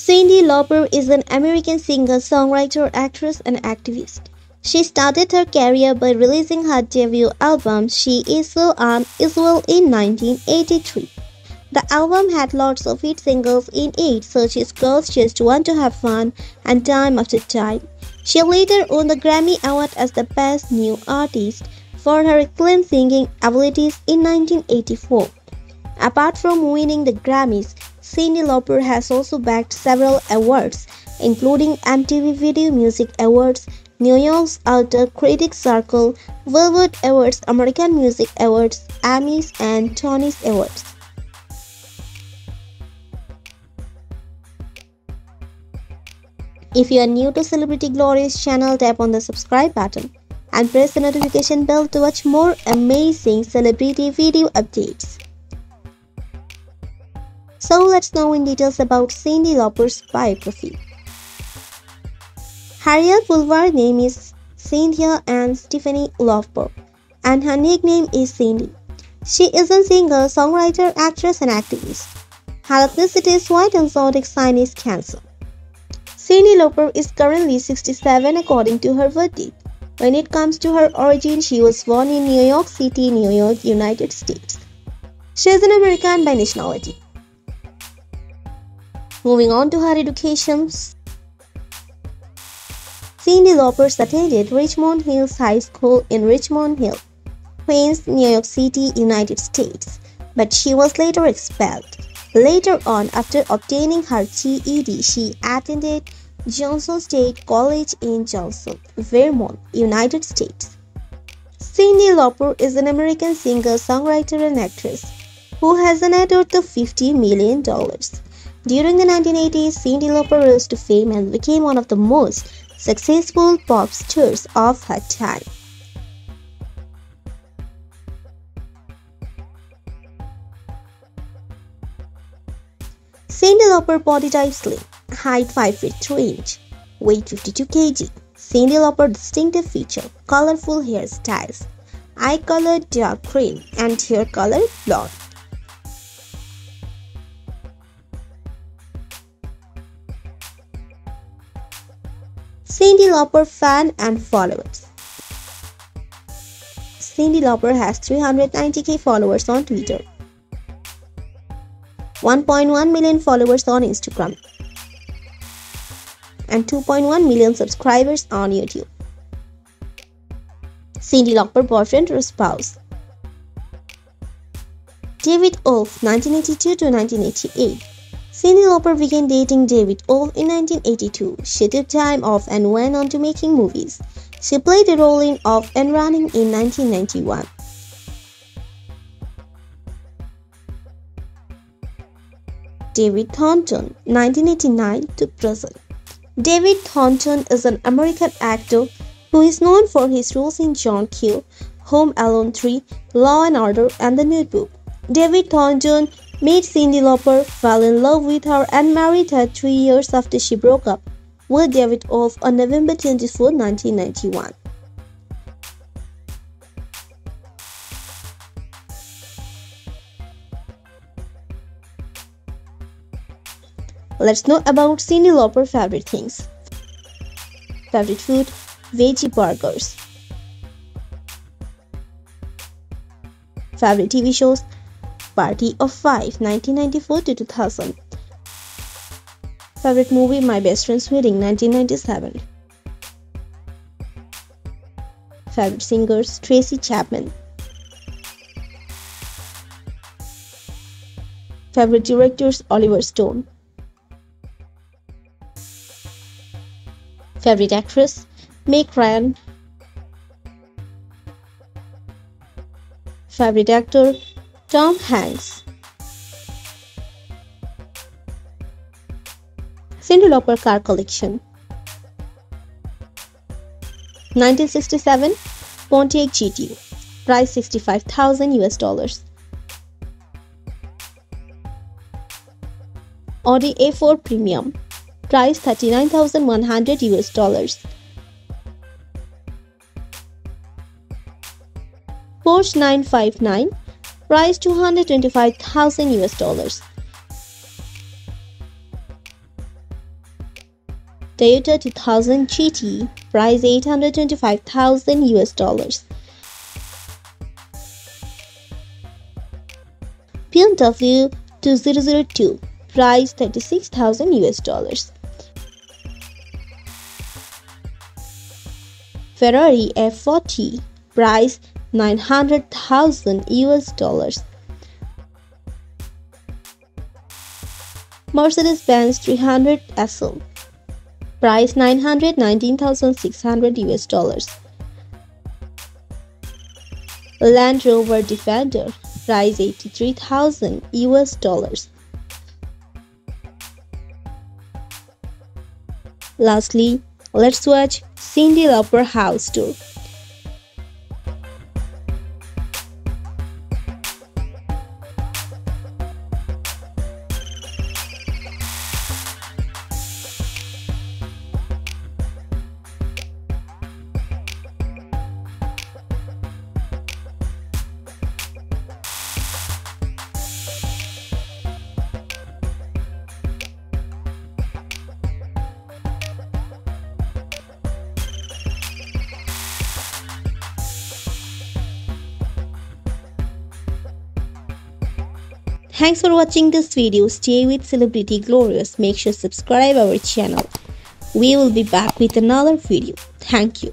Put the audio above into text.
Cyndi Lauper is an American singer, songwriter, actress, and activist. She started her career by releasing her debut album She Is So on Israel in 1983. The album had lots of hit singles in it, such as Girls Just Want to Have Fun and Time After Time. She later won the Grammy Award as the Best New Artist for her acclaimed singing abilities in 1984. Apart from winning the Grammys, Cyndi Lauper has also bagged several awards, including MTV Video Music Awards, New York's Outer Critics Circle, Velvet Awards, American Music Awards, Emmys, and Tony's Awards. If you are new to Celebrity Glorious channel, tap on the subscribe button and press the notification bell to watch more amazing celebrity video updates. So let's know in details about Cyndi Lauper's biography. Real full name is Cynthia Ann Stephanie Lauper and her nickname is Cyndi. She is a singer, songwriter, actress and activist. Her ethnicity is white and zodiac sign is Cancer. Cyndi Lauper is currently 67 according to her date. When it comes to her origin, she was born in New York City, New York, United States. She is an American by nationality. Moving on to her education, Cyndi Lauper attended Richmond Hills High School in Richmond Hill, Queens, New York City, United States, but she was later expelled. Later on, after obtaining her GED, she attended Johnson State College in Johnson, Vermont, United States. Cyndi Lauper is an American singer, songwriter, and actress who has an net worth of $50 million. During the 1980s, Cyndi Lauper rose to fame and became one of the most successful pop stars of her time. Cyndi Lauper body type slim, height 5 feet 3 inch, weight 52 kg. Cyndi Lauper distinctive feature, colorful hairstyles, eye color dark green and hair color blonde. Cyndi Lauper fan and followers. Cyndi Lauper has 390k followers on Twitter 1.1 million followers on Instagram, and 2.1 million subscribers on YouTube. Cyndi Lauper boyfriend or spouse. David Wolff, 1982 to 1988. Cyndi Lauper began dating David Wolff in 1982. She took time off and went on to making movies. She played a role in Off and Running in 1991. David Thornton, 1989 to present. David Thornton is an American actor who is known for his roles in John Q, Home Alone 3, Law and Order, and The Notebook. David Thornton met Cyndi Lauper, fell in love with her, and married her three years after she broke up with David Wolff on November 24, 1991. Let's know about Cyndi Lauper favorite things. Favorite food, veggie burgers. Favorite TV shows, Party of Five, 1994 to 2000. Favorite movie, My Best Friend's Wedding, 1997. Favorite singers, Tracy Chapman. Favorite directors, Oliver Stone. Favorite actress? Meg Ryan. Favorite actor? Tom Hanks. Cyndi Lauper car collection. 1967 Pontiac GT. Price 65,000 US dollars. Audi A4 Premium price 39,100 US dollars. Porsche 959 price 225,000 US dollars. Toyota 2000 GT, price 825,000 US dollars. BMW 2002, price 36,000 US dollars. Ferrari F40, price 900,000 US dollars. Mercedes-Benz 300 SL price 919,600 US dollars. Land Rover Defender price 83,000 US dollars. Lastly, let's watch Cyndi Lauper house tour. Thanks for watching this video. Stay with Celebrity Glorious. Make sure subscribe our channel. We will be back with another video. Thank you.